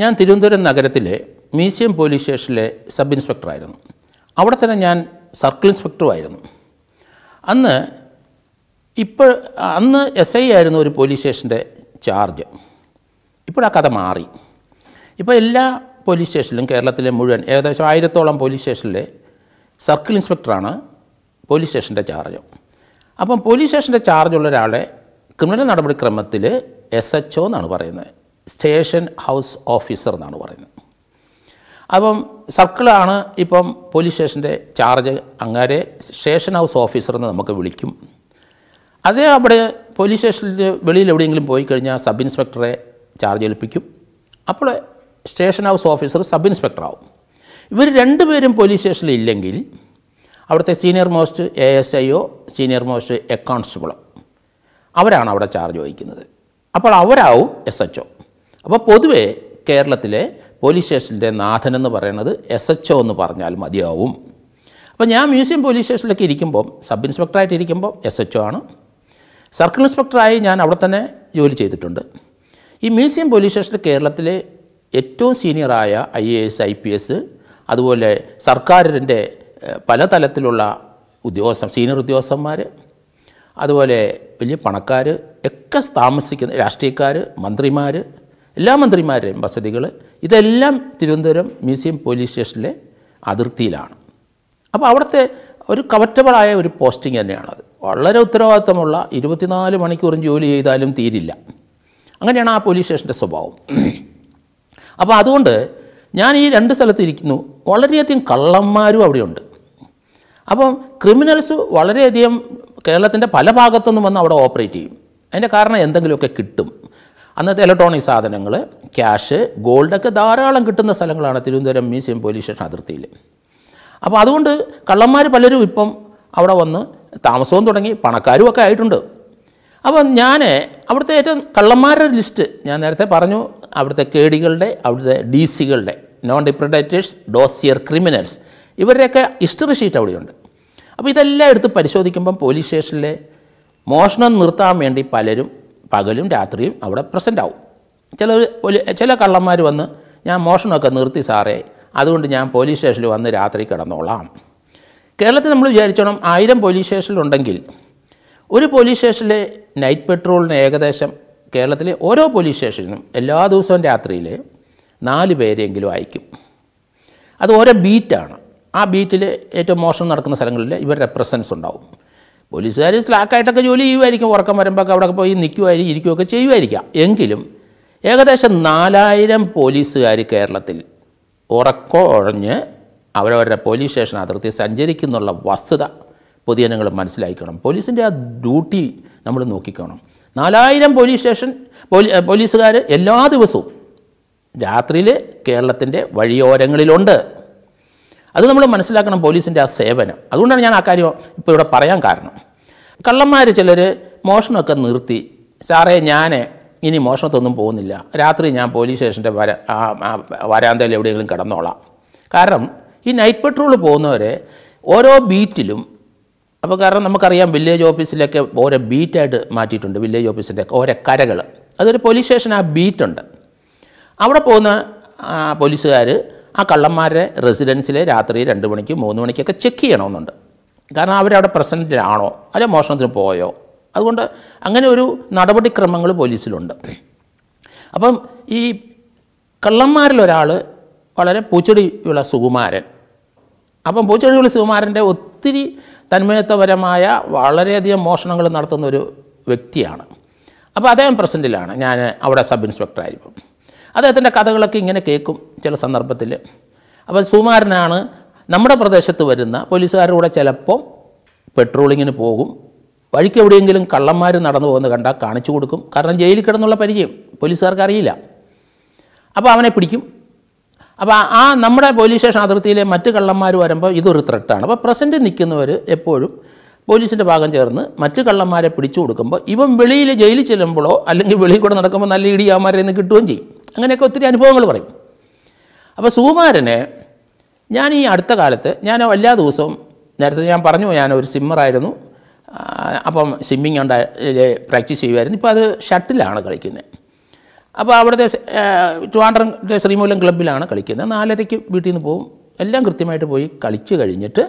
ഞാൻ തിരുവനന്തപുരം നഗരത്തിലെ museum police സ്റ്റേഷനിലെ സബ് ഇൻസ്പെക്ടറായിരുന്നു അവിടെ തന്നെ ഞാൻ സർക്കിൾ ഇൻസ്പെക്ടറുമായിരുന്നു അന്ന് ഇപ്പോൾ അന്ന് എസ് ഐ ആയിരുന്നു ഒരു പോലീസ് സ്റ്റേഷന്റെ ചാർജ്. ഇപ്പോൾ ആ കഥ മാറി. ഇപ്പോൾ എല്ലാ പോലീസ് സ്റ്റേഷനിലും കേരളത്തിലെ മുഴുവൻ ഏകദേശം ആയിരത്തോളം പോലീസ് സ്റ്റേഷനിലെ സർക്കിൾ ഇൻസ്പെക്ടറാണ് പോലീസ് സ്റ്റേഷന്റെ ചാർജ്. അപ്പം പോലീസ് സ്റ്റേഷന്റെ ചാർജുള്ള ഒരാളെ ക്രിമിനൽ നടപടിക്രമത്തിൽ എസ് എച്ച് ഒ എന്നാണ് പറയുന്നത്. സ്റ്റേഷൻ ഹൗസ് ഓഫീസർ എന്നാണ് പറയുന്നത്. അപ്പം സർക്കിളാണ് ഇപ്പം പോലീസ് സ്റ്റേഷന്റെ ചാർജ്. അങ്ങാരെ സ്റ്റേഷൻ ഹൗസ് ഓഫീസർ എന്ന് നമുക്ക് വിളിക്കും. അതേ അവിടെ പോലീസ് സ്റ്റേഷനിൽ വെളിയിൽ എവിടെയെങ്കിലും പോയി കഴിഞ്ഞാൽ സബ് ഇൻസ്പെക്ടറെ ചാർജ് ഏൽപ്പിക്കും. അപ്പോൾ station house officer sub inspector ആവും ഇവർ രണ്ടുപേരും പോലീസ് സ്റ്റേഷനിൽ ഇല്ലെങ്കിൽ അവിടുത്തെ senior most A S I O senior most A കോൺസ്റ്റബിളോ. അവരാണ് അവിടെ ചാർജ് വഹിക്കുന്നത്. അപ്പോൾ അവരാവും എസ് എച്ച് അപ്പോൾ പൊതുവേ കേരളത്തിലെ പോലീസ് സ്റ്റേഷന്റെ നാഥൻ എന്ന് പറയുന്നത് എസ് എച്ച് ഒ എന്ന് പറഞ്ഞാൽ മതിയാവും. അപ്പോൾ ഞാൻ മ്യൂസിയം പോലീസ് സ്റ്റേഷനിലൊക്കെ ഇരിക്കുമ്പോൾ സബ് ഇൻസ്പെക്ടറായിട്ട് ഇരിക്കുമ്പോൾ എസ് എച്ച് ഒ ആണ്. സർക്കിൾ ഇൻസ്പെക്ടറായി ഞാൻ അവിടെ തന്നെ ജോലി ചെയ്തിട്ടുണ്ട്. ഈ മ്യൂസിയം പോലീസ് സ്റ്റേഷനിൽ കേരളത്തിലെ ഏറ്റവും സീനിയറായ I A S I P S അതുപോലെ സർക്കാരിന്റെ ഏഹ്, പല തലത്തിലുള്ള ഉദ്യോഗസ്ഥ സീനിയർ ഉദ്യോഗസ്ഥന്മാർ അതുപോലെ വലിയ പണക്കാർ ഒക്കെ താമസിക്കുന്ന രാഷ്ട്രീയക്കാർ മന്ത്രിമാർ എല്ലാ മന്ത്രിമാരുടെയും വസതികൾ ഇതെല്ലാം തിരുവനന്തപുരം മ്യൂസിയം പോലീസ് സ്റ്റേഷനിലെ അതിർത്തിയിലാണ്. അപ്പോൾ അവിടുത്തെ ഒരു കവറ്റബിളായ ഒരു പോസ്റ്റിംഗ് തന്നെയാണത്. വളരെ ഉത്തരവാദിത്തമുള്ള ഇരുപത്തിനാല് മണിക്കൂറും ജോലി ചെയ്താലും തീരില്ല. അങ്ങനെയാണ് ആ പോലീസ് സ്റ്റേഷന്റെ സ്വഭാവം. അപ്പോൾ അതുകൊണ്ട് ഞാൻ ഈ രണ്ട് സ്ഥലത്ത് ഇരിക്കുന്നു. വളരെയധികം കള്ളന്മാരും അവിടെയുണ്ട്. അപ്പം ക്രിമിനൽസ് വളരെയധികം കേരളത്തിന്റെ പല ഭാഗത്തുനിന്നും വന്ന് അവിടെ ഓപ്പറേറ്റ് ചെയ്യും. അതിന്റെ കാരണം എന്തെങ്കിലുമൊക്കെ കിട്ടും. അന്നത്തെ ഇലക്ട്രോണിക് സാധനങ്ങൾ ക്യാഷ് ഗോൾഡൊക്കെ ധാരാളം കിട്ടുന്ന സ്ഥലങ്ങളാണ് തിരുവനന്തപുരം മ്യൂസിയം പോലീസ് സ്റ്റേഷൻ അതിർത്തിയിൽ അപ്പോൾ അതുകൊണ്ട് കള്ളന്മാർ പലരും ഇപ്പം അവിടെ വന്ന് താമസവും തുടങ്ങി പണക്കാരും ഒക്കെ ആയിട്ടുണ്ട്. അപ്പം ഞാൻ അവിടുത്തെ ഏറ്റവും കള്ളന്മാരുടെ ലിസ്റ്റ് ഞാൻ നേരത്തെ പറഞ്ഞു അവിടുത്തെ കേടികളുടെ അവിടുത്തെ ഡി സികളുടെ നോൺ ഡിപ്രഡേറ്റേഴ്സ് ഡോസിയർ ക്രിമിനൽസ് ഇവരുടെയൊക്കെ ഹിസ്റ്ററി ഷീറ്റ് അവിടെയുണ്ട്. അപ്പോൾ ഇതെല്ലാം എടുത്ത് പരിശോധിക്കുമ്പം പോലീസ് സ്റ്റേഷനിലെ മോഷണം നിർത്താൻ വേണ്ടി പലരും പകലും രാത്രിയും അവിടെ പ്രസന്റ് ആവും. ചില ചില കള്ളന്മാർ വന്ന് ഞാൻ മോഷണമൊക്കെ നിർത്തി സാറേ അതുകൊണ്ട് ഞാൻ പോലീസ് സ്റ്റേഷനിൽ വന്ന് രാത്രി കിടന്നോളാം. കേരളത്തിൽ നമ്മൾ വിചാരിച്ചോണം ആയിരം പോലീസ് സ്റ്റേഷനിലുണ്ടെങ്കിൽ ഒരു പോലീസ് സ്റ്റേഷനിലെ നൈറ്റ് പെട്രോളിന് ഏകദേശം കേരളത്തിലെ ഓരോ പോലീസ് സ്റ്റേഷനിലും എല്ലാ ദിവസവും രാത്രിയിൽ നാല് പേരെങ്കിലും അയക്കും. അത് ഓരോ ബീറ്റാണ് ആ ബീറ്റിൽ ഏറ്റവും മോശം നടക്കുന്ന സ്ഥലങ്ങളിൽ ഇവരുടെ പ്രസൻസ് ഉണ്ടാവും. പോലീസുകാർ സ്ലാക്കായിട്ടൊക്കെ ജോലി ചെയ്യുമായിരിക്കും ഉറക്കം വരുമ്പോൾ അവിടെ പോയി നിൽക്കുമായിരിക്കും ഇരിക്കുകയൊക്കെ ചെയ്യുമായിരിക്കാം എങ്കിലും ഏകദേശം നാലായിരം പോലീസുകാർ കേരളത്തിൽ ഉറക്കം ഒഴഞ്ഞ് അവരവരുടെ പോലീസ് സ്റ്റേഷൻ അതിർത്തി സഞ്ചരിക്കുന്നുള്ള വസ്തുത പൊതുജനങ്ങൾ മനസ്സിലാക്കണം പോലീസിന്റെ ആ ഡ്യൂട്ടി നമ്മൾ നോക്കിക്കണം. നാലായിരം പോലീസ് സ്റ്റേഷൻ പോലീ പോലീസുകാർ എല്ലാ ദിവസവും രാത്രിയിൽ കേരളത്തിന്റെ വഴിയോരങ്ങളിലുണ്ട്. അത് നമ്മൾ മനസ്സിലാക്കണം പോലീസിന്റെ ആ സേവനം. അതുകൊണ്ടാണ് ഞാൻ ആ കാര്യം ഇപ്പോൾ ഇവിടെ പറയാൻ കാരണം. കള്ളന്മാർ ചിലർ മോഷണമൊക്കെ നിർത്തി. സാറേ ഞാൻ ഇനി മോഷണത്തൊന്നും പോകുന്നില്ല. രാത്രി ഞാൻ പോലീസ് സ്റ്റേഷന്റെ വര വരാന്തയിൽ എവിടെയെങ്കിലും കിടന്നോളാം. കാരണം ഈ നൈറ്റ് പെട്രോൾ പോകുന്നവരെ ഓരോ ബീറ്റിലും അപ്പോൾ കാരണം നമുക്കറിയാം വില്ലേജ് ഓഫീസിലൊക്കെ ഓരോ ബീറ്റായിട്ട് മാറ്റിയിട്ടുണ്ട് വില്ലേജ് ഓഫീസിന്റെ ഓരോ കരകൾ അതൊരു പോലീസ് സ്റ്റേഷൻ ആ ബീറ്റുണ്ട്. അവിടെ പോകുന്ന പോലീസുകാർ ആ കള്ളന്മാരുടെ റെസിഡൻസിലെ രാത്രി രണ്ട് മണിക്ക് മൂന്ന് മണിക്കൊക്കെ ചെക്ക് ചെയ്യണമെന്നുണ്ട്. കാരണം അവരവിടെ പ്രസന്റിലാണോ അല്ലെ മോഷണത്തിന് പോയോ? അതുകൊണ്ട് അങ്ങനെ ഒരു നടപടിക്രമങ്ങൾ പോലീസിലുണ്ട്. അപ്പം ഈ കള്ളന്മാരിലൊരാൾ വളരെ പൂച്ചെടിയുള്ള സുകുമാരൻ. അപ്പം പൂച്ചെടിയുള്ള സുകുമാരന്റെ ഒത്തിരി തന്മയത്വപരമായ വളരെയധികം മോഷണങ്ങൾ നടത്തുന്ന ഒരു വ്യക്തിയാണ്. അപ്പോൾ അദ്ദേഹം പ്രസന്റിലാണ് ഞാൻ അവിടെ സബ് ഇൻസ്പെക്ടറായിരിക്കും. അദ്ദേഹത്തിന്റെ കഥകളൊക്കെ ഇങ്ങനെ കേൾക്കും ചില സന്ദർഭത്തിൽ. അപ്പോൾ സുമാരനാണ് നമ്മുടെ പ്രദേശത്ത് വരുന്ന പോലീസുകാരുടെ കൂടെ ചിലപ്പോൾ പെട്രോളിങ്ങിന് പോകും. വഴിക്ക് എവിടെയെങ്കിലും കള്ളന്മാർ നടന്നു പോകുന്നത് കണ്ടാൽ കാണിച്ചു കൊടുക്കും. കാരണം ജയിലിൽ കിടന്നുള്ള പരിചയം പോലീസുകാർക്ക് അറിയില്ല. അപ്പോൾ അവനെ പിടിക്കും. അപ്പോൾ ആ നമ്മുടെ പോലീസ് സ്റ്റേഷൻ അതിർത്തിയിലെ മറ്റ് കള്ളന്മാർ വരുമ്പോൾ ഇതൊരു ത്രെട്ടാണ് അപ്പോൾ പ്രസന്റ് നിൽക്കുന്നവർ എപ്പോഴും പോലീസിന്റെ ഭാഗം ചേർന്ന് മറ്റ് കള്ളന്മാരെ പിടിച്ചു കൊടുക്കുമ്പോൾ ഇവൻ വെളിയിൽ ജയിലിൽ ചെല്ലുമ്പോഴോ അല്ലെങ്കിൽ വെളിയിൽ കൂടെ നടക്കുമ്പോൾ നല്ല ഇടി അവന്മാരെ നിന്ന് കിട്ടുകയും ചെയ്യും. അങ്ങനെയൊക്കെ ഒത്തിരി അനുഭവങ്ങൾ പറയും. അപ്പോൾ സുകുമാരനെ ഞാൻ ഈ അടുത്ത കാലത്ത് ഞാൻ എല്ലാ ദിവസവും നേരത്തെ ഞാൻ പറഞ്ഞു ഞാൻ ഒരു സിമ്മറായിരുന്നു അപ്പം സ്വിമ്മിങ് ഉണ്ട് പ്രാക്ടീസ് ചെയ്യുമായിരുന്നു ഇപ്പോൾ അത് ഷട്ടിലാണ് കളിക്കുന്നത് അപ്പോൾ അവിടുത്തെ ട്രിവാൻഡ്രത്തെ ശ്രീമൂലം ക്ലബ്ബിലാണ് കളിക്കുന്നത് നാലരയ്ക്ക് വീട്ടിൽ നിന്ന് പോകും എല്ലാം കൃത്യമായിട്ട് പോയി കളിച്ച് കഴിഞ്ഞിട്ട്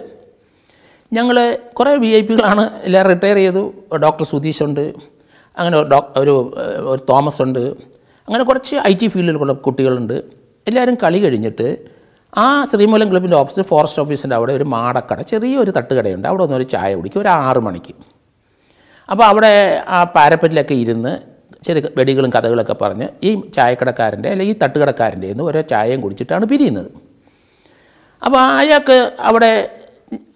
ഞങ്ങൾ കുറേ വി ഐ പികളാണ് എല്ലാം റിട്ടയർ ചെയ്തു. ഡോക്ടർ സുധീഷ് ഉണ്ട്. അങ്ങനെ ഒരു തോമസ് ഉണ്ട്. അങ്ങനെ കുറച്ച് ഐ ടി ഫീൽഡിലുള്ള കുട്ടികളുണ്ട്. എല്ലാവരും കളി കഴിഞ്ഞിട്ട് ആ ശ്രീമൂലം ക്ലബിന്റെ ഓഫീസ് ഫോറസ്റ്റ് ഓഫീസിന്റെ അവിടെ ഒരു മാടക്കട ചെറിയൊരു തട്ടുകടയുണ്ട്. അവിടെ ഒന്നൊരു ചായ കുടിക്കും. ഒരു ആറ് മണിക്ക്. അപ്പോൾ അവിടെ ആ പാരപ്പറ്റിലൊക്കെ ഇരുന്ന് ചെറിയ വെടികളും കഥകളൊക്കെ പറഞ്ഞ് ഈ ചായക്കടക്കാരന്റെ അല്ലെങ്കിൽ ഈ തട്ടുകടക്കാരന്റെ നിന്ന് ഓരോ ചായയും കുടിച്ചിട്ടാണ് പിരിയുന്നത്. അപ്പോൾ അയാൾക്ക് അവിടെ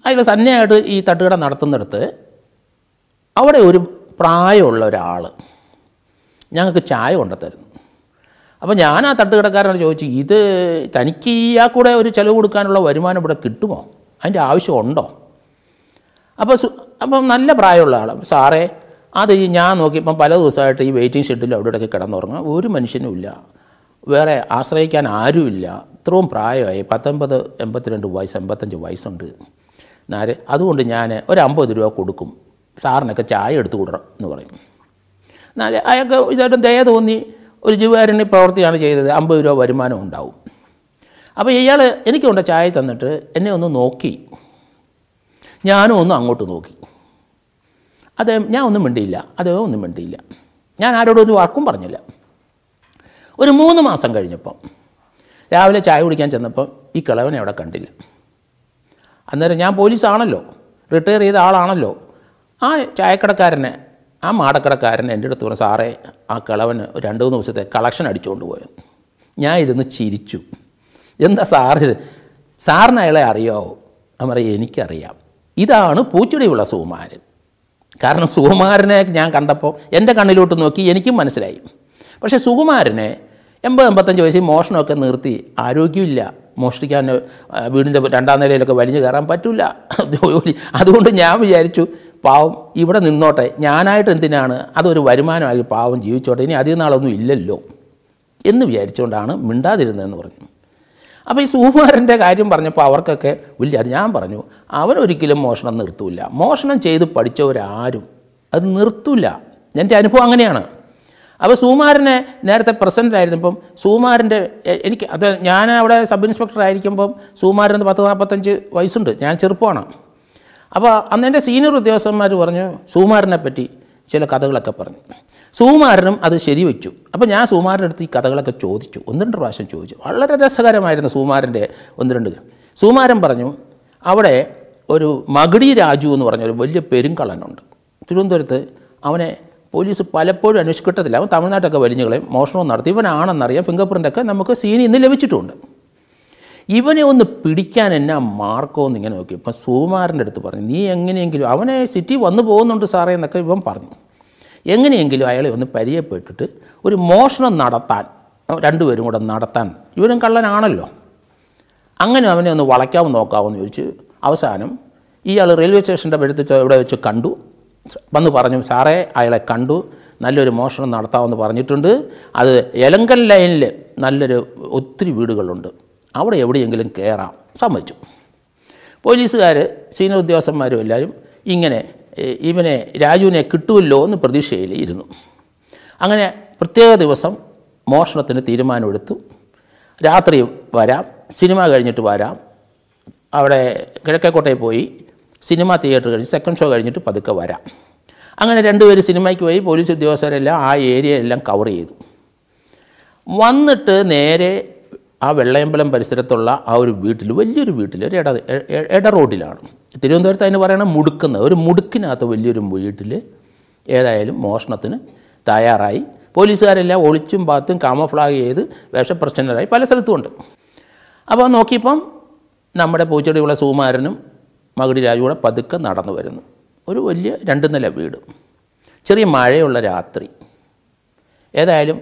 അയാൾ തന്നെയായിട്ട് ഈ തട്ടുകട നടത്തുന്നിടത്ത് അവിടെ ഒരു പ്രായമുള്ള ഒരാൾ ഞങ്ങൾക്ക് ചായ കൊണ്ടുത്തരുന്നു. അപ്പോൾ ഞാൻ ആ തട്ടുകടക്കാരനോട് ചോദിച്ചു ഇത് തനിക്ക് ഇയാൾക്കൂടെ ഒരു ചിലവ് കൊടുക്കാനുള്ള വരുമാനം ഇവിടെ കിട്ടുമോ? അതിന്റെ ആവശ്യമുണ്ടോ അപ്പോൾ അപ്പം നല്ല പ്രായമുള്ള ആൾ സാറേ അത് ഈ ഞാൻ നോക്കിയപ്പം പല ദിവസമായിട്ട് ഈ വെയിറ്റിംഗ് ഷെഡിൽ അവിടെ ഇടയ്ക്ക് കിടന്നുറങ്ങുക. ഒരു മനുഷ്യനും ഇല്ല. വേറെ ആശ്രയിക്കാൻ ആരുമില്ല. ഇത്രയും പ്രായമായി പത്തൊമ്പത് എൺപത്തിരണ്ട് വയസ്സ് എൺപത്തഞ്ച് വയസ്സുണ്ട്. നാല് അതുകൊണ്ട് ഞാൻ ഒരു അമ്പത് രൂപ കൊടുക്കും. സാറിനൊക്കെ ചായ എടുത്തു കൊടുക്കണം എന്ന് പറയും. എന്നാൽ അയാൾക്ക് ഇതായിട്ട് ദയ തോന്നി. ഒരു ജീവകാരുണ്യ പ്രവൃത്തിയാണ് ചെയ്തത്. അമ്പത് രൂപ വരുമാനം ഉണ്ടാവും. അപ്പോൾ ഇയാൾ എനിക്ക് കൊണ്ട ചായ തന്നിട്ട് എന്നെ ഒന്ന് നോക്കി. ഞാനും ഒന്ന് അങ്ങോട്ട് നോക്കി. അദ്ദേഹം ഞാൻ ഒന്നും മിണ്ടിയില്ല. അദ്ദേഹം ഒന്നും മിണ്ടിയില്ല. ഞാൻ ആരോടും ഒരു വാക്കും പറഞ്ഞില്ല. ഒരു മൂന്ന് മാസം കഴിഞ്ഞപ്പം രാവിലെ ചായ കുടിക്കാൻ ചെന്നപ്പം ഈ കിളവനെ അവിടെ കണ്ടില്ല. അന്നേരം ഞാൻ പോലീസാണല്ലോ. റിട്ടയർ ചെയ്ത ആളാണല്ലോ. ആ ചായക്കടക്കാരനെ ആ മാടക്കടക്കാരൻ എന്റെ അടുത്ത് പറഞ്ഞു സാറേ ആ കിളവന് രണ്ട് മൂന്ന് ദിവസത്തെ കളക്ഷൻ അടിച്ചുകൊണ്ട് പോയത് ഞാൻ ഇരുന്ന് ചിരിച്ചു. എന്താ സാറ് സാറിന് അയാളെ അറിയാവോ? ഞാൻ പറയും എനിക്കറിയാം. ഇതാണ് പൂച്ചെടിയുള്ള സുകുമാരൻ. കാരണം സുകുമാരനെ ഞാൻ കണ്ടപ്പോൾ എന്റെ കണ്ണിലോട്ട് നോക്കി എനിക്കും മനസ്സിലായി. പക്ഷേ സുകുമാരനെ എൺപത് എൺപത്തഞ്ച് വയസ്സിൽ മോഷണമൊക്കെ നിർത്തി ആരോഗ്യമില്ല. മോഷ്ടിക്കാൻ വീടിന്റെ രണ്ടാം നിലയിലൊക്കെ വലിഞ്ഞു കയറാൻ പറ്റില്ല. ജോലി അതുകൊണ്ട് ഞാൻ വിചാരിച്ചു പാവം ഇവിടെ നിന്നോട്ടെ ഞാനായിട്ട് എന്തിനാണ്? അതൊരു വരുമാനമായി പാവം ജീവിച്ചോട്ടെ ഇനി അധികം നാളൊന്നും ഇല്ലല്ലോ എന്ന് വിചാരിച്ചുകൊണ്ടാണ് മിണ്ടാതിരുന്നതെന്ന് പറഞ്ഞു. അപ്പോൾ ഈ സുകുമാരന്റെ കാര്യം പറഞ്ഞപ്പോൾ അവർക്കൊക്കെ വലിയ അത് ഞാൻ പറഞ്ഞു അവരൊരിക്കലും മോഷണം നിർത്തൂല. മോഷണം ചെയ്ത് പഠിച്ചവരാരും അത് നിർത്തൂല. എന്റെ അനുഭവം അങ്ങനെയാണ്. അപ്പോൾ സുകുമാരനെ നേരത്തെ പ്രസിഡന്റ് ആയിരുന്നപ്പം സുകുമാരന്റെ എനിക്ക് അത് ഞാൻ അവിടെ സബ് ഇൻസ്പെക്ടർ ആയിരിക്കുമ്പം സുകുമാരന് പത്ത് നാൽപ്പത്തഞ്ച് വയസ്സുണ്ട്. ഞാൻ ചെറുപ്പമാണ്. അപ്പോൾ അന്ന് എന്റെ സീനിയർ ഉദ്യോഗസ്ഥന്മാർ പറഞ്ഞു സുകുമാരനെ പറ്റി ചില കഥകളൊക്കെ പറഞ്ഞു. സുകുമാരനും അത് ശരി വെച്ചു അപ്പോൾ ഞാൻ സുകുമാരന്റെ അടുത്ത് ഈ കഥകളൊക്കെ ചോദിച്ചു. ഒന്ന് രണ്ട് പ്രാവശ്യം ചോദിച്ചു. വളരെ രസകരമായിരുന്നു സുകുമാരന്റെ ഒന്ന് രണ്ട്. സുകുമാരൻ പറഞ്ഞു അവിടെ ഒരു മകിടി രാജു എന്ന് പറഞ്ഞ ഒരു വലിയ പെരുങ്കള്ളനുണ്ട്. തിരുവനന്തപുരത്ത് അവനെ പോലീസ് പലപ്പോഴും അന്വേഷിക്കട്ടത്തില്ല. അവൻ തമിഴ്നാട്ടൊക്കെ വലിഞ്ഞുകളെയും മോഷണവും നടത്തി. ഇവനാണെന്നറിയാം. ഫിംഗർ പ്രിന്റൊക്കെ നമുക്ക് സീനി ഇന്ന് ലഭിച്ചിട്ടുണ്ട്. ഇവനെ ഒന്ന് പിടിക്കാൻ എന്നാ മാർക്കോ എന്ന് ഇങ്ങനെ നോക്കി. ഇപ്പം സുകുമാരന്റെ അടുത്ത് പറഞ്ഞു നീ എങ്ങനെയെങ്കിലും അവനെ സിറ്റി വന്നു പോകുന്നുണ്ട് സാറേ എന്നൊക്കെ ഇവൻ പറഞ്ഞു. എങ്ങനെയെങ്കിലും അയാളെ ഒന്ന് പരിചയപ്പെട്ടിട്ട് ഒരു മോഷണം നടത്താൻ രണ്ടുപേരും കൂടെ നടത്താൻ ഇവനും കള്ളനാണല്ലോ. അങ്ങനെ അവനെ ഒന്ന് വളയ്ക്കാമെന്ന് നോക്കാമെന്ന് ചോദിച്ച് അവസാനം ഇയാൾ റെയിൽവേ സ്റ്റേഷന്റെ അടുത്ത് ഇവിടെ വെച്ച് കണ്ടു. വന്ന് പറഞ്ഞു സാറേ അയാളെ കണ്ടു. നല്ലൊരു മോഷണം നടത്താമെന്ന് പറഞ്ഞിട്ടുണ്ട്. അത് എലങ്കൻ ലൈനിൽ നല്ലൊരു ഒത്തിരി വീടുകളുണ്ട്. അവിടെ എവിടെയെങ്കിലും കയറാം. സമ്മതിച്ചു. പോലീസുകാർ സീനിയർ ഉദ്യോഗസ്ഥന്മാരും എല്ലാവരും ഇങ്ങനെ ഇവനെ രാജുവിനെ കിട്ടുമല്ലോ എന്ന് പ്രതീക്ഷയിൽ ഇരുന്നു അങ്ങനെ പ്രത്യേക ദിവസം മോഷണത്തിന് തീരുമാനമെടുത്തു. രാത്രി വരാം സിനിമ കഴിഞ്ഞിട്ട് വരാം. അവിടെ കിഴക്കേക്കോട്ടയിൽ പോയി സിനിമ തിയേറ്റർ കഴിഞ്ഞ് സെക്കൻഡ് ഷോ കഴിഞ്ഞിട്ട് പതുക്കെ വരാം. അങ്ങനെ രണ്ടുപേർ സിനിമയ്ക്ക് പോയി പോലീസ് ഉദ്യോഗസ്ഥരെല്ലാം ആ ഏരിയ എല്ലാം കവർ ചെയ്തു. വന്നിട്ട് നേരെ ആ വെള്ളയമ്പലം പരിസരത്തുള്ള ആ ഒരു വീട്ടിൽ വലിയൊരു വീട്ടിൽ ഒരു ഇട ഇട റോഡിലാണ്. തിരുവനന്തപുരത്ത് അതിന് പറയണ മുടുക്കുന്ന ഒരു മുടുക്കിനകത്ത് വലിയൊരു വീട്ടിൽ ഏതായാലും മോഷണത്തിന് തയ്യാറായി. പോലീസുകാരെല്ലാം ഒളിച്ചും പാത്തും കാമഫ്ലാഗ് ചെയ്ത് വേഷപ്രശ്നരായി പല സ്ഥലത്തുമുണ്ട് അപ്പോൾ നോക്കിയപ്പം നമ്മുടെ പൂച്ചെടിയുള്ള സുകുമാരനും മകുടി രാജു കൂടെ പതുക്കെ നടന്നു വരുന്നു. ഒരു വലിയ രണ്ട് നില വീട്. ചെറിയ മഴയുള്ള രാത്രി. ഏതായാലും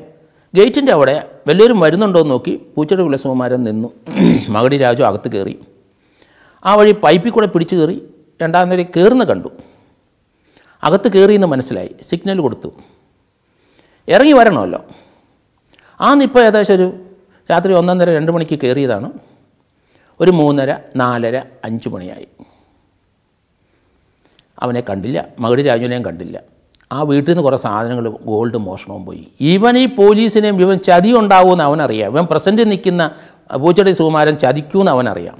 ഗേറ്റിന്റെ അവിടെ വലിയൊരു മരുന്നുണ്ടോ എന്ന് നോക്കി പൂച്ചയുടെ വിളസുകുമാരൻ നിന്നു. മകടി രാജു അകത്ത് കയറി. ആ വഴി പൈപ്പിൽ കൂടെ പിടിച്ചു കയറി രണ്ടാം നില കയറുന്ന കണ്ടു. അകത്ത് കയറിയെന്ന് മനസ്സിലായി. സിഗ്നൽ കൊടുത്തു. ഇറങ്ങി വരണമല്ലോ. ആന്നിപ്പോൾ ഏകദേശം ഒരു രാത്രി ഒന്നര രണ്ട് മണിക്ക് കയറിയതാണ്. ഒരു മൂന്നര നാലര അഞ്ച് മണിയായി. അവനെ കണ്ടില്ല. മകടി രാജുവിനെയും കണ്ടില്ല. ആ വീട്ടിൽ നിന്ന് കുറേ സാധനങ്ങൾ ഗോൾഡ് മോഷണവും പോയി. ഇവൻ ഈ പോലീസിനെയും ഇവൻ ചതി ഉണ്ടാവുമെന്ന് അവനറിയാം. ഇവൻ പ്രസന്റ് നിൽക്കുന്ന പൂച്ചടി സുകുമാരൻ ചതിക്കുമെന്ന് അവനറിയാം.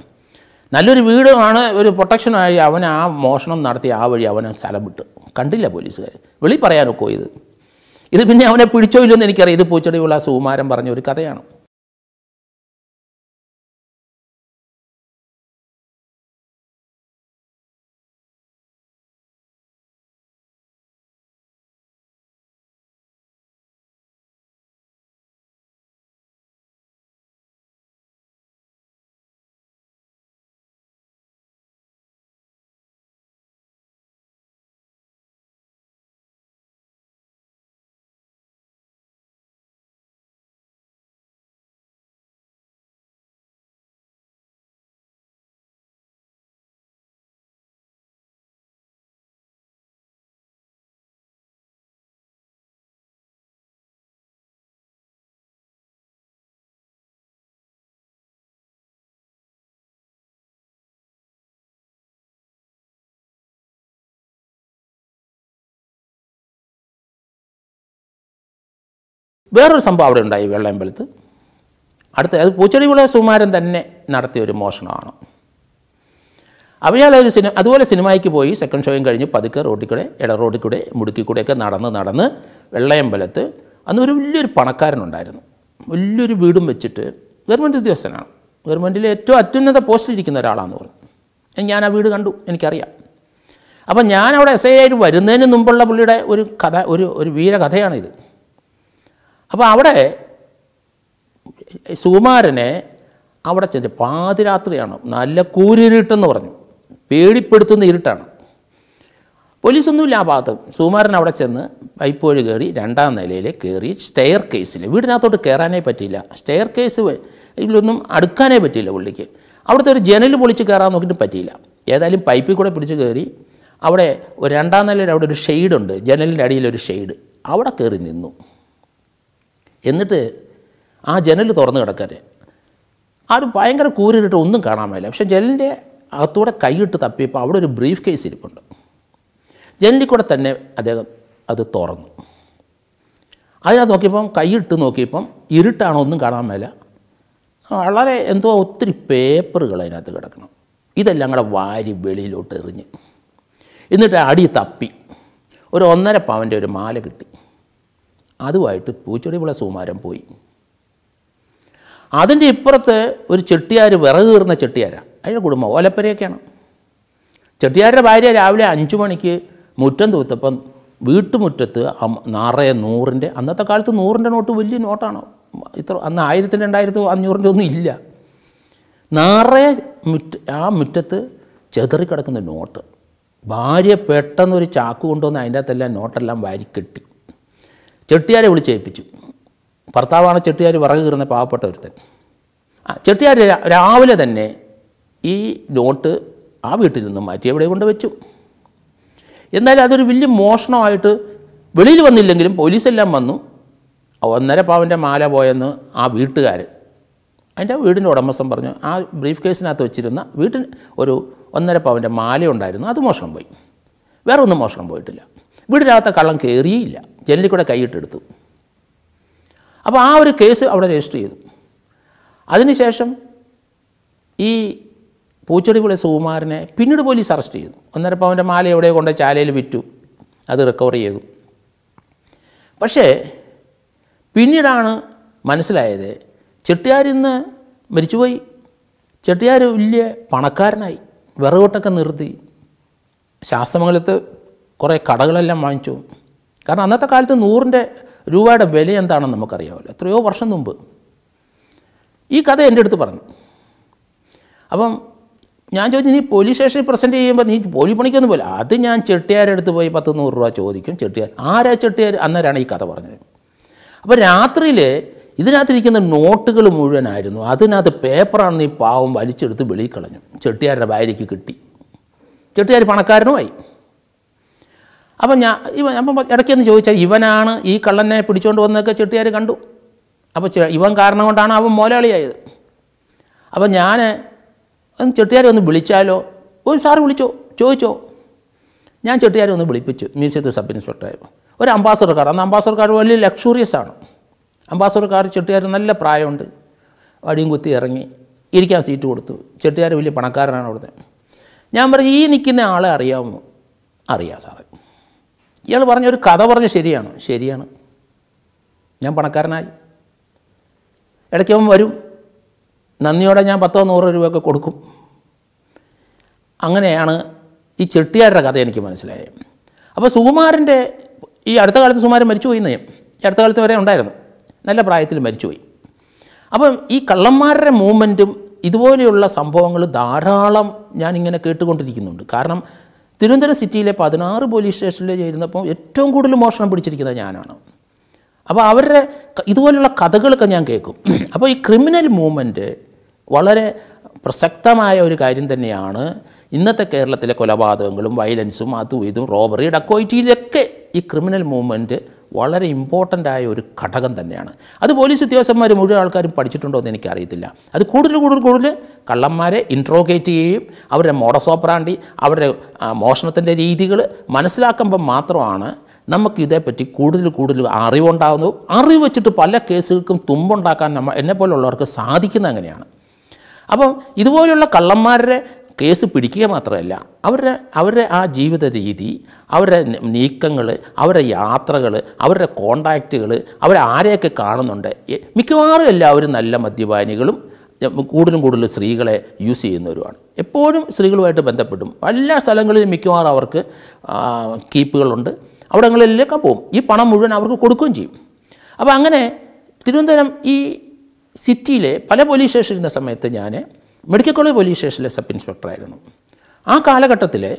നല്ലൊരു വീടാണ് ഒരു പ്രൊട്ടക്ഷനായി അവൻ ആ മോഷണം നടത്തി ആ വഴി അവനെ സ്ഥലം വിട്ടു. കണ്ടില്ല പോലീസുകാർ വെളി പറയാനൊക്കെ ഇത്? ഇത് പിന്നെ അവനെ പിടിച്ചോ ഇല്ലെന്ന് എനിക്കറിയാം. ഇത് പൂച്ചടിയുള്ള സുകുമാരൻ പറഞ്ഞ ഒരു കഥയാണ്. വേറൊരു സംഭവം അവിടെ ഉണ്ടായി വെള്ളയമ്പലത്ത്. അടുത്ത അത് പൂച്ചെടിവിള സുമാരൻ തന്നെ നടത്തിയ ഒരു മോഷണമാണ്. അവയാൾ ഒരു സിനിമ അതുപോലെ സിനിമയ്ക്ക് പോയി സെക്കൻഡ് ഷോയും കഴിഞ്ഞ് പതുക്കെ റോഡിൽ കൂടെ ഇട റോഡിൽ കൂടെ മുടുക്കി കൂടെയൊക്കെ നടന്ന് നടന്ന് വെള്ളയമ്പലത്ത് അന്ന് ഒരു വലിയൊരു പണക്കാരനുണ്ടായിരുന്നു വലിയൊരു വീടും വെച്ചിട്ട് ഗവൺമെന്റ് ഉദ്യോഗസ്ഥനാണ്. ഗവൺമെന്റിലെ ഏറ്റവും അത്യുന്നത പോസ്റ്റിലിരിക്കുന്ന ഒരാളാണെന്ന് പറഞ്ഞു. ഞാൻ ആ വീട് കണ്ടു എനിക്കറിയാം. അപ്പം ഞാൻ അവിടെ എസ് ഐ ആയിട്ട് വരുന്നതിന് മുമ്പുള്ള പുള്ളിയുടെ ഒരു കഥ ഒരു ഒരു വീരകഥയാണിത്. അപ്പോൾ അവിടെ സുകുമാരനെ അവിടെ ചെന്ന് പാതിരാത്രിയാണ് നല്ല കൂരിരുട്ടെന്ന് പറഞ്ഞു. പേടിപ്പെടുത്തുന്ന ഇരുട്ടാണ്. പോലീസൊന്നുമില്ല ആ ഭാഗത്ത്. സുകുമാരൻ അവിടെ ചെന്ന് പൈപ്പ് വഴി കയറി രണ്ടാം നിലയിൽ കയറി സ്റ്റെയർ കേസിൽ വീടിനകത്തോട്ട് കയറാനേ പറ്റിയില്ല. സ്റ്റെയർ കേസ് ഇതിലൊന്നും അടുക്കാനേ പറ്റിയില്ല പുള്ളിക്ക്. അവിടുത്തെ ഒരു ജനൽ പൊളിച്ച് കയറാൻ നോക്കിയിട്ട് പറ്റിയില്ല. ഏതായാലും പൈപ്പിൽ കൂടെ പിടിച്ച് കയറി അവിടെ ഒരു രണ്ടാം നിലയിൽ അവിടെ ഒരു ഷെയ്ഡുണ്ട് ജനലിന്റെ അടിയിൽ ഒരു ഷെയ്ഡ് അവിടെ കയറി നിന്നു. എന്നിട്ട് ആ ജനൽ തുറന്ന് കിടക്കാൻ ആ ഒരു ഭയങ്കര കൂരിട്ട് ഒന്നും കാണാൻ മേല പക്ഷേ ജനലിന്റെ അകത്തൂടെ കൈയിട്ട് തപ്പിയപ്പോൾ അവിടെ ഒരു ബ്രീഫ് കേസ് ഇരിപ്പുണ്ട്. ജനലിൽ കൂടെ തന്നെ അദ്ദേഹം അത് തുറന്നു. അതിനകത്ത് നോക്കിയപ്പം കൈയിട്ട് നോക്കിയപ്പം ഇരുട്ടാണോ ഒന്നും കാണാൻ മേല. വളരെ എന്തോ ഒത്തിരി പേപ്പറുകൾ അതിനകത്ത് കിടക്കണം. ഇതെല്ലാം കൂടെ വാരി വെളിയിലോട്ട് എറിഞ്ഞ്. എന്നിട്ട് അടി തപ്പി. ഒരു ഒന്നര പവന്റെ ഒരു മാല കിട്ടി. അതുമായിട്ട് പൂച്ചെടിയുള്ള സുമാരം പോയി. അതിന്റെ ഇപ്പുറത്ത് ഒരു ചെട്ടിയാർ വിറക് കീറുന്ന ചെട്ടിയാരാണ് അതിന്റെ കുടുംബം ഓലപ്പരയൊക്കെയാണ്. ചെട്ടിയാരുടെ ഭാര്യ രാവിലെ അഞ്ചു മണിക്ക് മുറ്റം തൂത്തപ്പം വീട്ടുമുറ്റത്ത് നാറേ നൂറിന്റെ അന്നത്തെ കാലത്ത് നൂറിന്റെ നോട്ട് വലിയ നോട്ടാണ്? ഇത്ര അന്ന് ആയിരത്തിന്റെ രണ്ടായിരത്തി അഞ്ഞൂറിന്റെ ഒന്നും ഇല്ല. നിറയെ മുറ്റ ആ മുറ്റത്ത് ചെതറിക്കിടക്കുന്ന നോട്ട്. ഭാര്യ പെട്ടെന്നൊരു ചാക്ക് കൊണ്ടുവന്ന് അതിന്റെ അകത്തെല്ലാം നോട്ടെല്ലാം വാരി കെട്ടി. ചെട്ടിയാരെ വിളിച്ചേൽപ്പിച്ചു ഭർത്താവാണ് ചെട്ടിയാർ വിറക് കീറുന്ന പാവപ്പെട്ട ഒരുത്തൻ. ആ ചെട്ടിയാർ രാവിലെ തന്നെ ഈ നോട്ട് ആ വീട്ടിൽ നിന്നും മാറ്റി എവിടെ കൊണ്ട് വെച്ചു? എന്നാലും അതൊരു വലിയ മോഷണമായിട്ട് വെളിയിൽ വന്നില്ലെങ്കിലും പോലീസെല്ലാം വന്നു. ഒന്നര പാവന്റെ മാല പോയെന്ന് ആ വീട്ടുകാർ അതിന്റെ വീടിന്റെ ഉടമസ്ഥൻ പറഞ്ഞു ആ ബ്രീഫ് കേസിനകത്ത് വെച്ചിരുന്ന വീട്ടിന് ഒരു ഒന്നര പവന്റെ മാല ഉണ്ടായിരുന്നു അത് മോഷണം പോയി. വേറൊന്നും മോഷണം പോയിട്ടില്ല. വീടിനകത്തെ കള്ളം കയറിയില്ല ജനലിൽ കൂടെ കൈയിട്ടെടുത്തു. അപ്പോൾ ആ ഒരു കേസ് അവിടെ രജിസ്റ്റർ ചെയ്തു. അതിനുശേഷം ഈ പൂച്ചെടിപുളി സുകുമാരനെ പിന്നീട് പോലീസ് അറസ്റ്റ് ചെയ്തു. ഒന്നര പവന്റെ മാല എവിടെ കൊണ്ട് ചാലയിൽ വിറ്റു. അത് റിക്കവർ ചെയ്തു. പക്ഷേ പിന്നീടാണ് മനസ്സിലായത് ചെട്ടിയാരിൽ നിന്ന് മരിച്ചുപോയി. ചെട്ടിയാർ വലിയ പണക്കാരനായി. വിറകോട്ടൊക്കെ നിർത്തി. ശാസ്ത്രമംഗലത്ത് കുറേ കടകളെല്ലാം വാങ്ങിച്ചു. കാരണം അന്നത്തെ കാലത്ത് നൂറിന്റെ രൂപയുടെ വില എന്താണെന്ന് നമുക്കറിയാമല്ലോ. എത്രയോ വർഷം മുമ്പ്. ഈ കഥ എന്റെ അടുത്ത് പറഞ്ഞു. അപ്പം ഞാൻ ചോദിച്ചു നീ പോലീസ് സ്റ്റേഷനിൽ പ്രസന്റ് ചെയ്യുമ്പോൾ നീ പോലീസ് പണിക്കൊന്നും പോലെ അത് ഞാൻ ചെട്ടിയാരുടെ അടുത്ത് പോയി പത്ത് നൂറ് രൂപ ചോദിക്കും. ചെട്ടിയാർ ആരാ ചെട്ടിയാർ? അന്നേരമാണ് ഈ കഥ പറഞ്ഞത്. അപ്പോൾ രാത്രിയിൽ ഇതിനകത്തിരിക്കുന്ന നോട്ടുകൾ മുഴുവനായിരുന്നു. അതിനകത്ത് പേപ്പറാണെന്ന് ഈ പാവം വലിച്ചെടുത്ത് വെളിയിൽ കളഞ്ഞു. ചെട്ടിയാരുടെ ഭാര്യയ്ക്ക് കിട്ടി. ചെട്ടിയാർ പണക്കാരനുമായി. അപ്പം ഞാൻ ഇവൻ അപ്പം ഇടയ്ക്കൊന്ന് ചോദിച്ചാൽ ഇവനാണ് ഈ കള്ളനെ പിടിച്ചുകൊണ്ട് വന്നതൊക്കെ ചെട്ടിയാർ കണ്ടു? അപ്പോൾ ഇവൻ കാരണം കൊണ്ടാണ് അവൻ മോലാളിയായത്. അപ്പം ഞാൻ ചെട്ടിയാരെ ഒന്ന് വിളിച്ചാലോ? ഒരു സാറ് വിളിച്ചോ ചോദിച്ചോ. ഞാൻ ചെട്ടിയാരെ ഒന്ന് വിളിപ്പിച്ചു മ്യൂസിയത്തിൽ സബ് ഇൻസ്പെക്ടറായപ്പോൾ ഒരു അംബാസഡർ കാർ അന്ന് അംബാസഡർ കാർ വലിയ ലക്ഷൂറിയസ് ആണ്. അംബാസഡർ കാർ ചെട്ടിയാർ നല്ല പ്രായമുണ്ട്. വടിയും കുത്തി ഇറങ്ങി ഇരിക്കാൻ സീറ്റ് കൊടുത്തു. ചെട്ടിയാർ വലിയ പണക്കാരനാണ് അവിടുത്തെ. ഞാൻ പറഞ്ഞു ഈ നിൽക്കുന്ന ആളെ അറിയാമോ? അറിയാം സാറേ. ഇയാൾ പറഞ്ഞ ഒരു കഥ പറഞ്ഞ് ശരിയാണ് ശരിയാണ്. ഞാൻ പണക്കാരനായി. ഇടയ്ക്ക് അവൻ വരും. നന്ദിയോടെ ഞാൻ പത്തോ നൂറോ രൂപയൊക്കെ കൊടുക്കും. അങ്ങനെയാണ് ഈ ചെട്ടിയാരുടെ കഥ എനിക്ക് മനസ്സിലായത്. അപ്പോൾ സുകുമാരന്റെ ഈ അടുത്ത കാലത്ത് സുകുമാരൻ മരിച്ചുപോയി നയം ഈ അടുത്ത കാലത്ത് വരെ ഉണ്ടായിരുന്നു. നല്ല പ്രായത്തിൽ മരിച്ചുപോയി. അപ്പം ഈ കള്ളന്മാരുടെ മൂവ്മെന്റും ഇതുപോലെയുള്ള സംഭവങ്ങൾ ധാരാളം ഞാനിങ്ങനെ കേട്ടുകൊണ്ടിരിക്കുന്നുണ്ട്. കാരണം തിരുവനന്തപുരം സിറ്റിയിലെ പതിനാറ് പോലീസ് സ്റ്റേഷനിൽ ചേരുന്നപ്പോൾ ഏറ്റവും കൂടുതൽ മോഷണം പിടിച്ചിരിക്കുന്നത് ഞാനാണ്. അപ്പോൾ അവരുടെ ഇതുപോലുള്ള കഥകളൊക്കെ ഞാൻ കേൾക്കും. അപ്പോൾ ഈ ക്രിമിനൽ മൂവ്മെന്റ് വളരെ പ്രസക്തമായ ഒരു കാര്യം തന്നെയാണ്. ഇന്നത്തെ കേരളത്തിലെ കൊലപാതകങ്ങളും വയലൻസും അതും ഇതും റോബറി ഡക്കോയിറ്റിയിലൊക്കെ ഈ ക്രിമിനൽ മൂവ്മെന്റ് വളരെ ഇമ്പോർട്ടന്റ് ആയ ഒരു ഘടകം തന്നെയാണ്. അത് പോലീസ് ഉദ്യോഗസ്ഥന്മാർ മുഴുവൻ ആൾക്കാരും പഠിച്ചിട്ടുണ്ടോ എന്ന് എനിക്കറിയത്തില്ല. അത് കൂടുതൽ കൂടുതൽ കൂടുതൽ കള്ളന്മാരെ ഇൻട്രോഗേറ്റ് ചെയ്യുകയും അവരുടെ മോഡസോപ്രാണ്ടി അവരുടെ മോഷണത്തിന്റെ രീതികൾ മനസ്സിലാക്കുമ്പോൾ മാത്രമാണ് നമുക്ക് ഇതേപ്പറ്റി കൂടുതൽ കൂടുതൽ അറിവുണ്ടാകുന്നു അറിവ് വെച്ചിട്ട് പല കേസുകൾക്കും തുമ്പുണ്ടാക്കാൻ നമ്മൾ എന്നെപ്പോലുള്ളവർക്ക് സാധിക്കുന്ന അങ്ങനെയാണ്. അപ്പം ഇതുപോലെയുള്ള കള്ളന്മാരുടെ കേസ് പിടിക്കുക മാത്രമല്ല അവരുടെ അവരുടെ ആ ജീവിത രീതി അവരുടെ നീക്കങ്ങൾ അവരുടെ യാത്രകൾ അവരുടെ കോണ്ടാക്റ്റുകൾ അവരാരെയൊക്കെ കാണുന്നുണ്ട് മിക്കവാറും എല്ലാവരും നല്ല മദ്യപാനികളും കൂടുതലും കൂടുതൽ സ്ത്രീകളെ യൂസ് ചെയ്യുന്നവരുമാണ്. എപ്പോഴും സ്ത്രീകളുമായിട്ട് ബന്ധപ്പെടും. എല്ലാ സ്ഥലങ്ങളിലും മിക്കവാറും അവർക്ക് കീപ്പുകളുണ്ട്. അവിടങ്ങളിലൊക്കെ പോകും ഈ പണം മുഴുവൻ അവർക്ക് കൊടുക്കുകയും ചെയ്യും. അപ്പോൾ അങ്ങനെ തിരുവനന്തപുരം ഈ സിറ്റിയിലെ പല പോലീസ് സ്റ്റേഷനിരുന്ന സമയത്ത് ഞാൻ മെഡിക്കൽ കോളേജ് പോലീസ് സ്റ്റേഷനിലെ സബ് ഇൻസ്പെക്ടറായിരുന്നു. ആ കാലഘട്ടത്തിൽ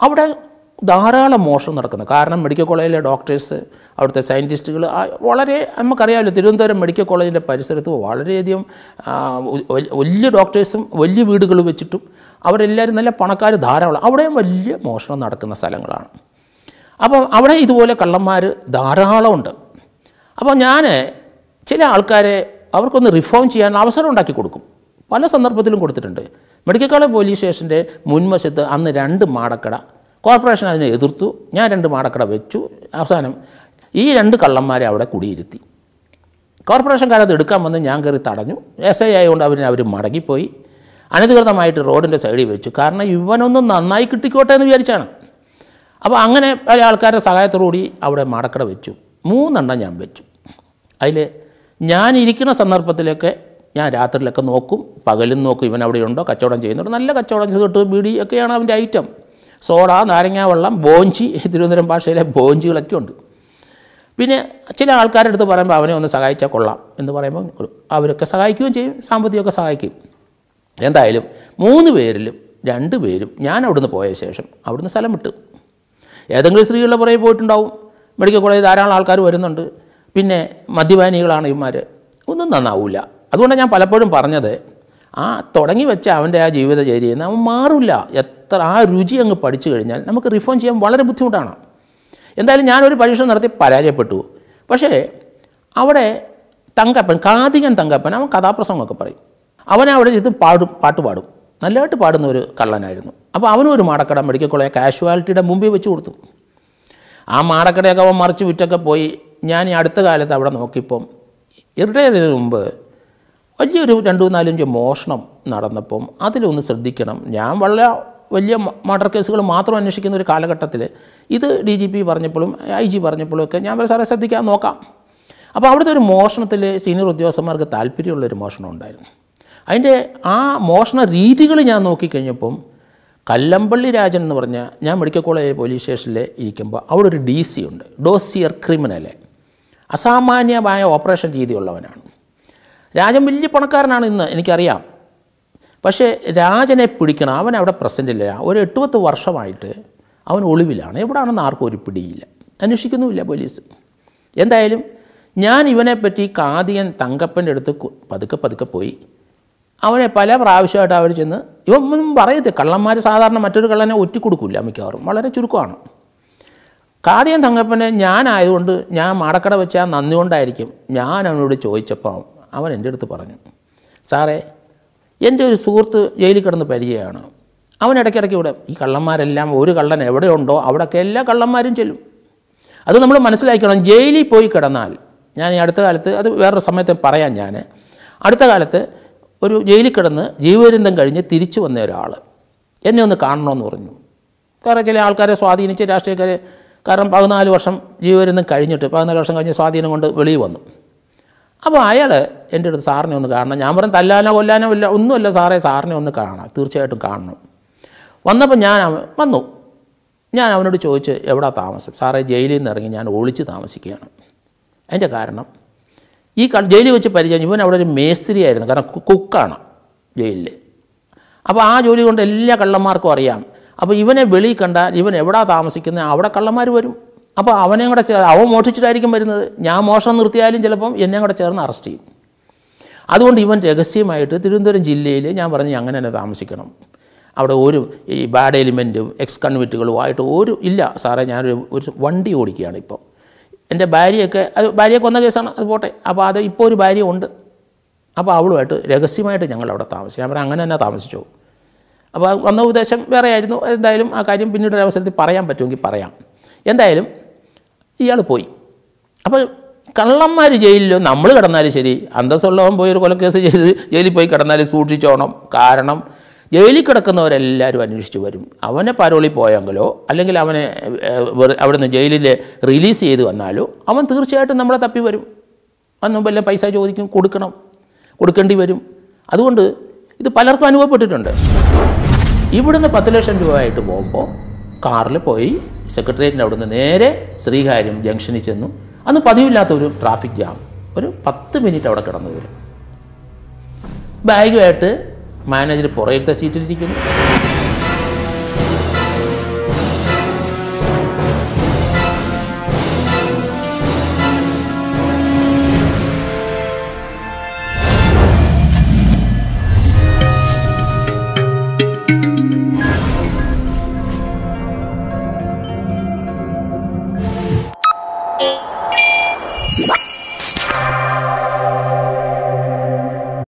അവിടെ ധാരാളം മോഷണം നടക്കുന്നു. കാരണം മെഡിക്കൽ കോളേജിലെ ഡോക്ടേഴ്സ് അവിടുത്തെ സയന്റിസ്റ്റുകൾ വളരെ നമുക്കറിയാമല്ലോ തിരുവനന്തപുരം മെഡിക്കൽ കോളേജിന്റെ പരിസരത്ത് വളരെയധികം വലിയ ഡോക്ടേഴ്സും വലിയ വീടുകൾ വെച്ചിട്ടും അവരെല്ലാവരും നല്ല പണക്കാർ ധാരാളം. അവിടെയും വലിയ മോഷണം നടക്കുന്ന സ്ഥലങ്ങളാണ്. അപ്പം അവിടെ ഇതുപോലെ കള്ളന്മാർ ധാരാളമുണ്ട് അപ്പോൾ ഞാൻ ചില ആൾക്കാരെ അവർക്കൊന്ന് റിഫോം ചെയ്യാൻ അവസരം ഉണ്ടാക്കി കൊടുക്കും. പല സന്ദർഭത്തിലും കൊടുത്തിട്ടുണ്ട്. മെഡിക്കൽ കോളേജ് പോലീസ് സ്റ്റേഷന്റെ മുൻവശത്ത് അന്ന് രണ്ട് മാടക്കട. കോർപ്പറേഷൻ അതിനെ എതിർത്തു. ഞാൻ രണ്ട് മാടക്കട വെച്ചു. അവസാനം ഈ രണ്ട് കള്ളന്മാരെ അവിടെ കുടിയിരുത്തി. കോർപ്പറേഷൻകാരത് എടുക്കാൻ വന്ന് ഞാൻ കയറി തടഞ്ഞു. എസ് ഐ ആയതുകൊണ്ട് അവരിനെ അവർ മടങ്ങിപ്പോയി. അനധികൃതമായിട്ട് റോഡിന്റെ സൈഡിൽ വെച്ചു. കാരണം ഇവനൊന്ന് നന്നായി കിട്ടിക്കോട്ടെ എന്ന് വിചാരിച്ചാണ്. അപ്പോൾ അങ്ങനെ പല ആൾക്കാരുടെ സഹായത്തോടുകൂടി അവിടെ മാടക്കട വെച്ചു. മൂന്നെണ്ണം ഞാൻ വെച്ചു. അതിൽ ഞാൻ ഇരിക്കുന്ന സന്ദർഭത്തിലൊക്കെ ഞാൻ രാത്രിയിലൊക്കെ നോക്കും പകലും നോക്കും ഇവൻ അവിടെ ഉണ്ടോ കച്ചവടം ചെയ്യുന്നുണ്ട് നല്ല കച്ചവടം ചെയ്തിട്ട് ബീഡി ഒക്കെയാണ് അവന്റെ ഐറ്റം. സോഡ നാരങ്ങ വെള്ളം ബോഞ്ചി തിരുവനന്തപുരം ഭാഷയിലെ ബോഞ്ചികളൊക്കെ ഉണ്ട്. പിന്നെ ചില ആൾക്കാരുടെ അടുത്ത് പറയുമ്പോൾ അവനെ ഒന്ന് സഹായിച്ചാൽ കൊള്ളാം എന്ന് പറയുമ്പോൾ അവരൊക്കെ സഹായിക്കുകയും ചെയ്യും സാമ്പത്തികമൊക്കെ സഹായിക്കും. എന്തായാലും മൂന്ന് പേരിലും രണ്ട് പേരും ഞാൻ അവിടുന്ന് പോയ ശേഷം അവിടുന്ന് സ്ഥലം വിട്ടു. ഏതെങ്കിലും സ്ത്രീകളുടെ പുറകെ പോയിട്ടുണ്ടാവും. മെഡിക്കൽ കോളേജ് ധാരാളം ആൾക്കാർ വരുന്നുണ്ട്. പിന്നെ മദ്യപാനികളാണ് ഇവന്മാർ ഒന്നും നന്നാവില്ല അതുകൊണ്ടാണ് ഞാൻ പലപ്പോഴും പറഞ്ഞത് ആ തുടങ്ങി വെച്ച അവന്റെ ആ ജീവിതചര്യയിൽ നിന്ന് അവൻ മാറില്ല. എത്ര ആ രുചി അങ്ങ് പഠിച്ചു കഴിഞ്ഞാൽ നമുക്ക് റിഫോം ചെയ്യാൻ വളരെ ബുദ്ധിമുട്ടാണ്. എന്തായാലും ഞാനൊരു പരീക്ഷ നടത്തി പരാജയപ്പെട്ടു. പക്ഷേ അവിടെ തങ്കപ്പൻ കാതികൻ തങ്കപ്പൻ അവൻ കഥാപ്രസംഗമൊക്കെ പറയും. അവനെ അവിടെ ഇത് പാടും പാട്ട് പാടും. നല്ലതായിട്ട് പാടുന്ന ഒരു കള്ളനായിരുന്നു. അപ്പോൾ അവനും ഒരു മാടക്കട മെഡിക്കൽ കോളേജ് കാഷ്വാലിറ്റിയുടെ മുമ്പിൽ വെച്ച് കൊടുത്തു. ആ മാടക്കടയൊക്കെ അവൻ മറിച്ച് വിറ്റൊക്കെ പോയി. ഞാൻ ഈ അടുത്ത കാലത്ത് അവിടെ നോക്കിയപ്പം റിട്ടയർ മുമ്പ് വലിയൊരു രണ്ടു നാലഞ്ച് മോഷണം നടന്നപ്പം അതിലൊന്ന് ശ്രദ്ധിക്കണം. ഞാൻ വളരെ വലിയ മർഡർ കേസുകൾ മാത്രം അന്വേഷിക്കുന്ന ഒരു കാലഘട്ടത്തിൽ ഇത് ഡി ജി പി പറഞ്ഞപ്പോഴും ഐ ജി പറഞ്ഞപ്പോഴും ഒക്കെ ഞാൻ സാറേ ശ്രദ്ധിക്കാൻ നോക്കാം. അപ്പോൾ അവിടുത്തെ ഒരു മോഷണത്തിൽ സീനിയർ ഉദ്യോഗസ്ഥന്മാർക്ക് താല്പര്യമുള്ളൊരു മോഷണം ഉണ്ടായിരുന്നു. അതിന്റെ ആ മോഷണ രീതികൾ ഞാൻ നോക്കിക്കഴിഞ്ഞപ്പം കല്ലമ്പള്ളി രാജൻ എന്ന് പറഞ്ഞാൽ ഞാൻ മെഡിക്കൽ കോളേജ് പോലീസ് സ്റ്റേഷനിൽ ഇരിക്കുമ്പോൾ അവിടെ ഒരു ഡി സി ഉണ്ട് ഡോസിയർ ക്രിമിനലെ. അസാമാന്യമായ ഓപ്പറേഷൻ രീതിയുള്ളവനാണ്. രാജൻ വലിയ പണക്കാരനാണ് ഇന്ന് എനിക്കറിയാം. പക്ഷേ രാജനെ പിടിക്കണം അവൻ അവിടെ പ്രസന്റ് ഇല്ല. ഒരു എട്ട് പത്ത് വർഷമായിട്ട് അവൻ ഒളിവിലാണ്. എവിടെയാണെന്ന് ആർക്കും ഒരു പിടിയില്ല. അന്വേഷിക്കുന്നുമില്ല പോലീസ്. എന്തായാലും ഞാൻ ഇവനെപ്പറ്റി കാതിയൻ തങ്കപ്പന്റെ അടുത്ത് പതുക്കെ പതുക്കെ പോയി. അവനെ പല പ്രാവശ്യമായിട്ട് അവർ ചെന്ന് ഇവൻ ഒന്നും പറയത്തില്ല. കള്ളന്മാർ സാധാരണ മറ്റൊരു കള്ളനെ ഒറ്റിക്കൊടുക്കില്ല മിക്കവാറും. വളരെ ചുരുക്കമാണ്. കാതിയൻ തങ്കപ്പനെ ഞാനായതുകൊണ്ട് ഞാൻ മാടക്കട വെച്ചാൽ നന്ദി കൊണ്ടായിരിക്കും ഞാൻ അവനോട് ചോദിച്ചപ്പോൾ അവൻ എന്റെ അടുത്ത് പറഞ്ഞു സാറേ എന്റെ ഒരു സുഹൃത്ത് ജയിലിൽ കിടന്ന് പരിചയമാണ്. അവൻ ഇടയ്ക്കിടയ്ക്ക് ഇവിടെ ഈ കള്ളന്മാരെല്ലാം ഒരു കള്ളൻ എവിടെയുണ്ടോ അവിടെയൊക്കെ എല്ലാ കള്ളന്മാരും ചെല്ലും. അത് നമ്മൾ മനസ്സിലാക്കണം ജയിലിൽ പോയി കിടന്നാൽ ഞാൻ ഈ അടുത്ത കാലത്ത് അത് വേറൊരു സമയത്ത് പറയാം ഞാൻ. അടുത്ത കാലത്ത് ഒരു ജയിലിൽ കിടന്ന് ജീവപര്യന്തം കഴിഞ്ഞ് തിരിച്ചു വന്ന ഒരാൾ എന്നെ ഒന്ന് കാണണമെന്ന് പറഞ്ഞു. കാരണം ചില ആൾക്കാരെ സ്വാധീനിച്ച് രാഷ്ട്രീയക്കാരെ കാരണം പതിനാല് വർഷം ജീവപര്യന്തം കഴിഞ്ഞിട്ട് പതിനാല് വർഷം കഴിഞ്ഞ് സ്വാധീനം കൊണ്ട് വെളിയിൽ വന്നു. അപ്പോൾ അയാൾ എന്റെ അടുത്ത് സാറിനെ ഒന്ന് കാണണം. ഞാൻ പറഞ്ഞു തല്ലാനോ കൊല്ലാനോ ഇല്ല ഒന്നുമല്ല സാറേ സാറിനെ ഒന്ന് കാണാം. തീർച്ചയായിട്ടും കാണണം. വന്നപ്പോൾ ഞാൻ വന്നു. ഞാൻ അവനോട് ചോദിച്ച് എവിടാ താമസം? സാറേ ജയിലിൽ നിന്ന് ഇറങ്ങി ഞാൻ ഒളിച്ച് താമസിക്കുകയാണ്. അതിന്റെ കാരണം ഈ ജയിലിൽ വെച്ച് പരിചയം ഇവൻ അവിടെ ഒരു മേസ്ത്രിയായിരുന്നു. കാരണം കുക്കാണ് ജയിലിൽ. അപ്പോൾ ആ ജോലി കൊണ്ട് എല്ലാ കള്ളന്മാർക്കും അറിയാം. അപ്പോൾ ഇവനെ വെളിയിൽ കണ്ടാൽ ഇവൻ എവിടാ താമസിക്കുന്നത്? അവിടെ കള്ളന്മാർ വരും. അപ്പോൾ അവനെയും കൂടെ ചേർ അവൻ മോഷിച്ചിട്ടായിരിക്കും വരുന്നത്. ഞാൻ മോഷണം നിർത്തിയാലും ചിലപ്പം എന്നെ കൂടെ ചേർന്ന് അറസ്റ്റ് ചെയ്യും. അതുകൊണ്ട് ഇവൻ രഹസ്യമായിട്ട് തിരുവനന്തപുരം ജില്ലയിൽ ഞാൻ പറഞ്ഞു അങ്ങനെ തന്നെ താമസിക്കണം. അവിടെ ഒരു ഈ ബാഡ് എലിമെന്റും എക്സ് കൺവിറ്റുകളുമായിട്ട് ഒരു ഇല്ല. സാറേ ഞാനൊരു ഒരു വണ്ടി ഓടിക്കുകയാണ് ഇപ്പോൾ എന്റെ ഭാര്യയൊക്കെ അത് ഭാര്യയൊക്കെ കൊന്ന കേസാണ് അത് പോട്ടെ. അപ്പോൾ അത് ഇപ്പോൾ ഒരു ഭാര്യ ഉണ്ട്. അപ്പോൾ അവളുമായിട്ട് രഹസ്യമായിട്ട് ഞങ്ങൾ അവിടെ താമസിച്ചു. പറഞ്ഞാൽ അങ്ങനെ തന്നെ താമസിച്ചു. അപ്പോൾ വന്ന ഉദ്ദേശം വേറെ ആയിരുന്നു എന്തായാലും ആ കാര്യം പിന്നീട് ഒരു അവസരത്തിൽ പറയാൻ പറ്റുമെങ്കിൽ പറയാം. എന്തായാലും ഇയാൾ പോയി. അപ്പോൾ കള്ളന്മാർ ജയിലിലോ നമ്മൾ കിടന്നാലും ശരി. അന്തസ്സുള്ളവൻ പോയി ഒരു കൊലക്കേസ് ചെയ്ത് ജയിലിൽ പോയി കിടന്നാലും സൂക്ഷിച്ചോണം. കാരണം ജയിലിൽ കിടക്കുന്നവരെല്ലാവരും അന്വേഷിച്ച് വരും. അവനെ പരോളി പോയെങ്കിലോ അല്ലെങ്കിൽ അവനെ അവിടുന്ന് ജയിലിൽ റിലീസ് ചെയ്ത് വന്നാലോ അവൻ തീർച്ചയായിട്ടും നമ്മളെ തപ്പി വരും. അന്ന് വല്ല പൈസ ചോദിക്കും കൊടുക്കണം കൊടുക്കേണ്ടി വരും. അതുകൊണ്ട് ഇത് പലർക്കും അനുഭവപ്പെട്ടിട്ടുണ്ട്. ഇവിടുന്ന് പത്ത് ലക്ഷം രൂപയായിട്ട് പോകുമ്പോൾ കാറിൽ പോയി സെക്രട്ടേറിയറ്റിന്റെ അവിടുന്ന് നേരെ ശ്രീകാര്യം ജംഗ്ഷനിൽ ചെന്നു. അന്ന് പതിവില്ലാത്ത ഒരു ട്രാഫിക് ജാം ഒരു പത്ത് മിനിറ്റ് അവിടെ കിടന്നു വരും ബാഗുമായിട്ട് മാനേജർ പുറയിലത്തെ സീറ്റിലിരിക്കുന്നു